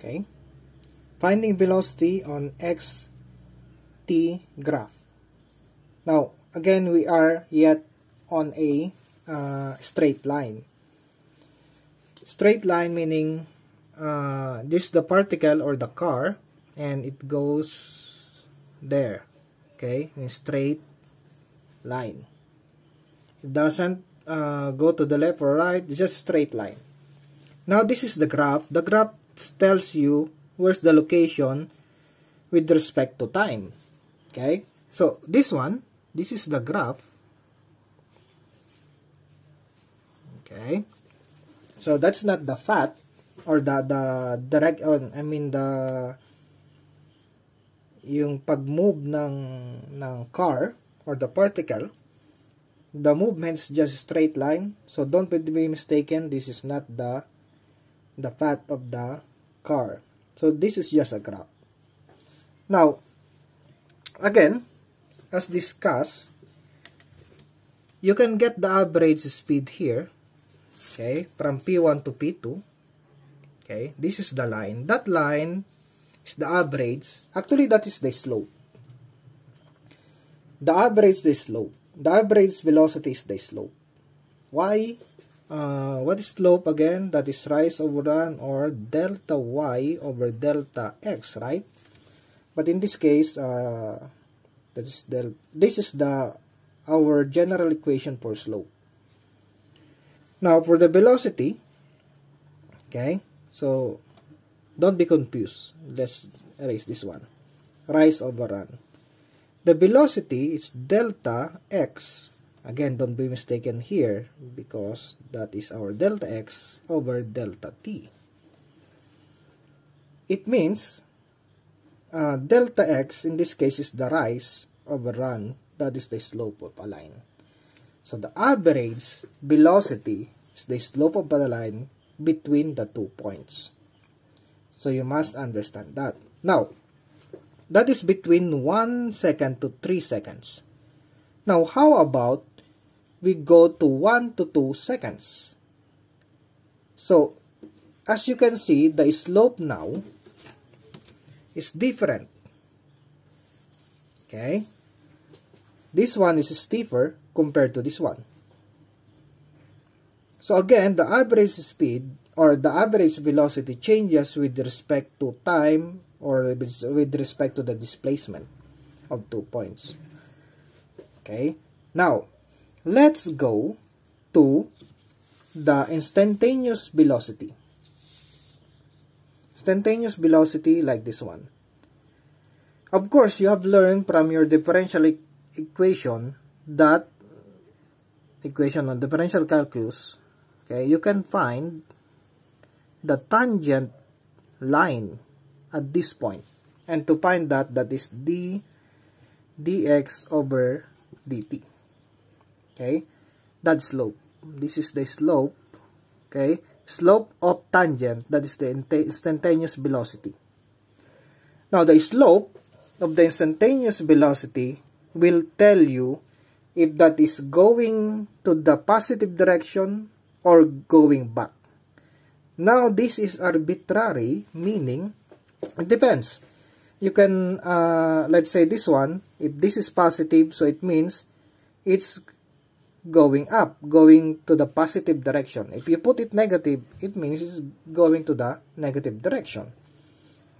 Okay. Finding velocity on x t graph. Now, again, we are yet on a uh, straight line. Straight line meaning uh, this is the particle or the car and it goes there. Okay, in straight line. It doesn't uh, go to the left or right, just straight line. Now this is the graph. The graph tells you where's the location with respect to time. Okay, so this one, this is the graph. Okay, so that's not the fat or the the direct on I mean the yung pag-move ng ng car or the particle. The movement's just straight line. So don't be mistaken. This is not the the path of the car. So this is just a graph. Now again as discussed you can get the average speed here okay from P1 to P2 okay this is the line. That line is the average. Actually that is the slope. The average is the slope. The average velocity is the slope. Y, uh, what is slope again? That is rise over run or delta y over delta x, right? But in this case, uh, that is del this is the our general equation for slope. Now for the velocity, okay, so don't be confused. Let's erase this one. Rise over run. The velocity is delta x. Again, don't be mistaken here because that is our delta x over delta t. It means uh, delta x in this case is the rise over run. That is the slope of a line. So the average velocity is the slope of the line between the two points. So you must understand that. Now, that is between 1 second to 3 seconds. Now, how about we go to 1 to 2 seconds? So, as you can see, the slope now is different. Okay? This one is steeper compared to this one. So again, the average speed or the average velocity changes with respect to time or with respect to the displacement of two points. Okay, now let's go to the instantaneous velocity. Instantaneous velocity like this one. Of course, you have learned from your differential e equation that equation on differential calculus, okay, you can find the tangent line at this point. And to find that, that is d dx over dt. Okay? That slope. This is the slope. Okay? Slope of tangent, that is the instantaneous velocity. Now, the slope of the instantaneous velocity will tell you if that is going to the positive direction or going back. Now, this is arbitrary, meaning it depends. You can, uh, let's say this one, if this is positive, so it means it's going up, going to the positive direction. If you put it negative, it means it's going to the negative direction.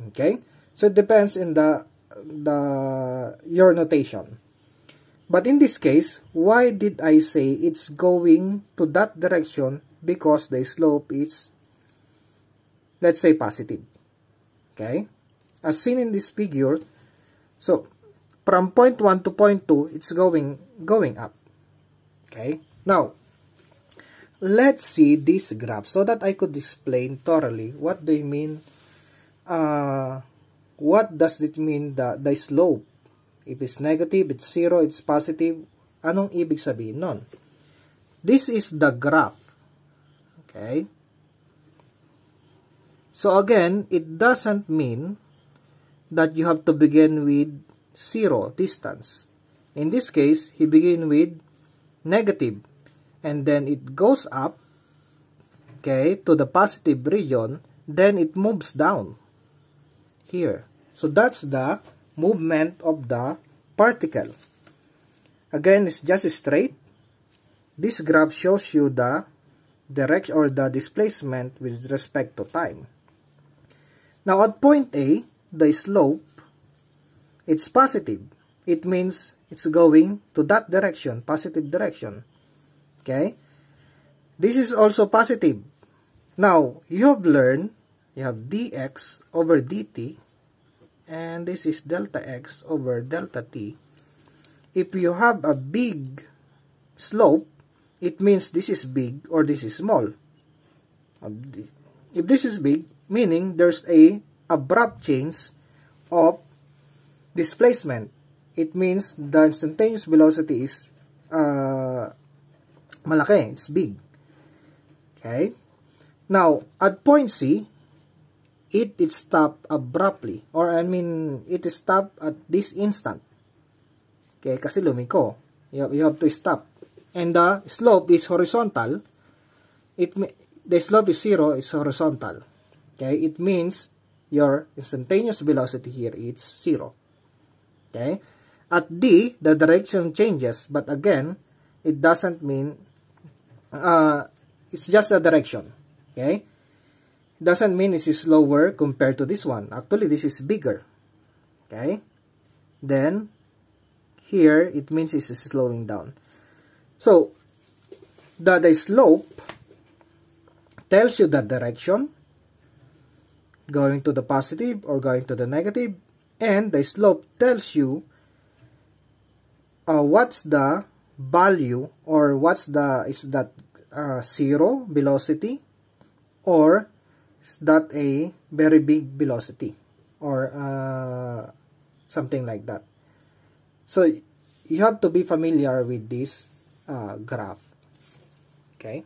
Okay? So it depends in the, the your notation. But in this case, why did I say it's going to that direction? Because the slope is, let's say, positive okay as seen in this figure so from point 1 to point 2 it's going going up okay? Now let's see this graph so that I could explain thoroughly what they mean uh, what does it mean that the slope? If it's negative it's zero it's positive anong ibig sabihin nun? This is the graph. Okay? So again, it doesn't mean that you have to begin with zero distance. In this case, he begin with negative and then it goes up okay to the positive region then it moves down here. So that's the movement of the particle. Again, it's just straight. This graph shows you the direction or the displacement with respect to time. Now at point A, the slope, it's positive. It means it's going to that direction, positive direction. Okay? This is also positive. Now, you have learned, you have dx over dt, and this is delta x over delta t. If you have a big slope, it means this is big or this is small. If this is big, meaning there's a abrupt change of displacement. It means the instantaneous velocity is uh, malaki, it's big. Okay? Now, at point C, it it stopped abruptly or I mean it stopped at this instant. Okay, kasi lumiko. You, you have to stop. And the slope is horizontal. It the slope is zero is horizontal. Okay, it means your instantaneous velocity here is zero. Okay? At D, the direction changes, but again, it doesn't mean uh, it's just a direction. Okay? Doesn't mean is slower compared to this one. Actually, this is bigger. Okay? Then, here, it means it's slowing down. So, the, the slope tells you the direction, going to the positive or going to the negative, and the slope tells you uh, what's the value or what's the, is that uh, zero velocity or is that a very big velocity or uh, something like that. So you have to be familiar with this uh, graph. Okay.